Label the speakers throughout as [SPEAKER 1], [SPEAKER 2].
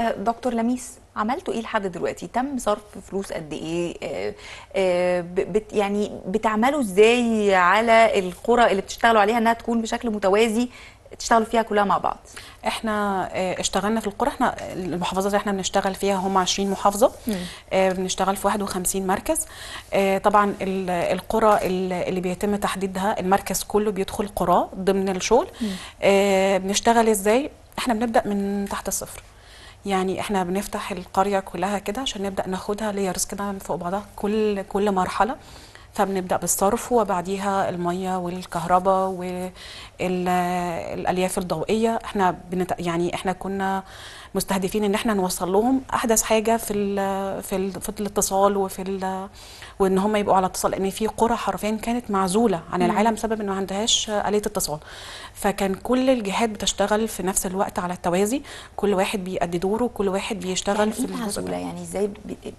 [SPEAKER 1] آه، دكتور لميس عملتوا إيه لحد دلوقتي؟ تم صرف فلوس قد إيه؟ آه، آه، بت يعني بتعملوا إزاي على القرى اللي بتشتغلوا عليها إنها تكون بشكل متوازي تشتغلوا فيها كلها مع بعض؟
[SPEAKER 2] إحنا اشتغلنا في القرى. إحنا المحافظات اللي إحنا بنشتغل فيها هم 20 محافظة. آه، بنشتغل في 51 مركز. آه، طبعا ال- القرى ال- اللي بيتم تحديدها المركز كله بيدخل قراه ضمن الشغل. آه، بنشتغل إزاي؟ إحنا بنبدأ من تحت الصفر. يعني إحنا بنفتح القرية كلها كده عشان نبدأ ناخدها ليرز كده فوق بعضها كل كل مرحلة. فبنبدأ بالصرف وبعديها المية والكهرباء والألياف الضوئية. إحنا بنت... يعني إحنا كنا مستهدفين إن إحنا نوصل لهم أحدث حاجة في ال... في ال... في الاتصال وفي ال... وإن هم يبقوا على اتصال لأن في قرى حرفيا كانت معزولة عن العالم بسبب ان ما عندهاش آلية اتصال. فكان كل الجهات بتشتغل في نفس الوقت على التوازي. كل واحد بيأدي دوره كل واحد بيشتغل
[SPEAKER 1] يعني
[SPEAKER 2] في الجزء معزولة.
[SPEAKER 1] يعني إزاي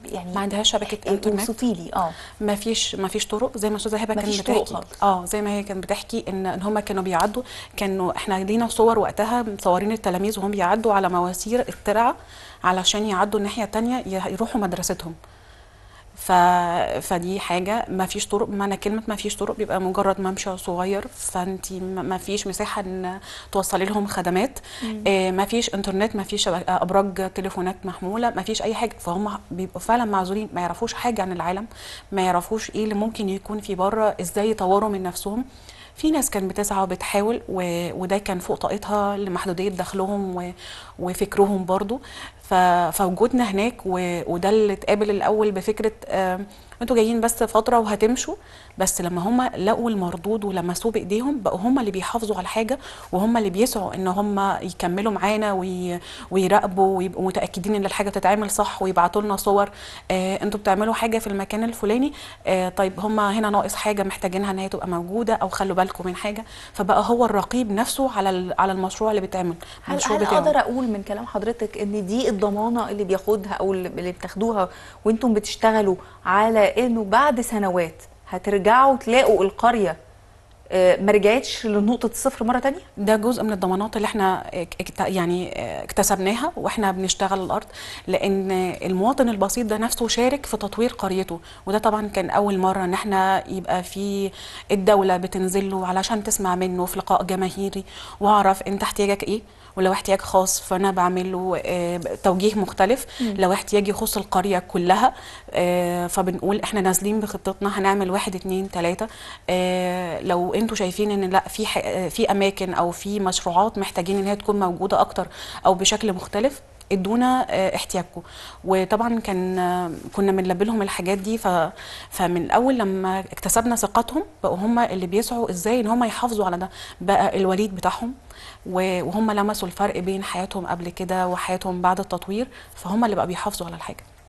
[SPEAKER 1] يعني
[SPEAKER 2] ما عندهاش شبكة
[SPEAKER 1] إيه،
[SPEAKER 2] إنترنت.
[SPEAKER 1] أوصفي لي آه.
[SPEAKER 2] ما فيش ما فيش طرق زي ما أستاذة هبه كانت بتحكي. آه زي ما هي كانت بتحكي إن إن هم كانوا بيعدوا كانوا إحنا لينا صور وقتها مصورين التلاميذ وهم بيعدوا على مواسير الترعة علشان يعدوا الناحية التانية يروحوا مدرستهم ف... فدي حاجة. ما فيش طرق معنى كلمة ما فيش طرق بيبقى مجرد ممشى صغير. فانت ما فيش مساحة إن توصلي لهم خدمات. آه ما فيش انترنت ما فيش أبراج تليفونات محمولة ما فيش أي حاجة. فهم بيبقوا فعلا معزولين ما يعرفوش حاجة عن العالم ما يعرفوش إيه اللي ممكن يكون في بره إزاي يطوروا من نفسهم. في ناس كانت بتسعى وبتحاول و... وده كان فوق طاقتها لمحدودية دخلهم و... وفكرهم برضو. ف... فوجودنا هناك و... وده اللي اتقابل الأول بفكرة آه، أنتوا جايين بس فترة وهتمشوا بس لما هم لقوا المردود ولمسوه بإيديهم بقوا هم اللي بيحافظوا على الحاجة وهم اللي بيسعوا إن هم يكملوا معانا وي... ويراقبوا ويبقوا متأكدين إن الحاجة تتعمل صح ويبعتوا لنا صور آه أنتوا بتعملوا حاجة في المكان الفلاني آه طيب هم هنا ناقص حاجة محتاجينها إن هي تبقى موجودة أو خلوا بالكم من حاجة فبقى هو الرقيب نفسه على. على المشروع اللي بيتعمل
[SPEAKER 1] هل, هل
[SPEAKER 2] بتاعه.
[SPEAKER 1] أقدر أقول من كلام حضرتك إن دي الضمانة اللي بياخدها أو اللي بتاخدوها وأنتم بتشتغلوا على إنه بعد سنوات هترجعوا تلاقوا القرية ما رجعتش لنقطة الصفر مرة تانية؟
[SPEAKER 2] ده جزء من الضمانات اللي إحنا يعني اكتسبناها وإحنا بنشتغل الأرض لأن المواطن البسيط ده نفسه شارك في تطوير قريته وده طبعا كان أول مرة إن إحنا يبقى في الدولة بتنزل له علشان تسمع منه في لقاء جماهيري وأعرف أنت احتياجك إيه ولو احتياج خاص فأنا بعمل له آه، توجيه مختلف لو احتياج يخص القرية كلها آه، فبنقول إحنا نازلين بخطتنا هنعمل واحد اتنين تلاتة آه، لو أنتوا شايفين ان لا في في اماكن أو في مشروعات محتاجين ان هي تكون موجودة أكتر أو بشكل مختلف ادونا آه، احتياجكم. وطبعا كان آه، كنا بنلبي لهم الحاجات دي ف... فمن اول لما اكتسبنا ثقتهم بقوا هم اللي بيسعوا إزاي ان هم يحافظوا على ده. بقى الوليد بتاعهم وهم لمسوا الفرق بين حياتهم قبل كده وحياتهم بعد التطوير فهم اللي بقى بيحافظوا على الحاجة.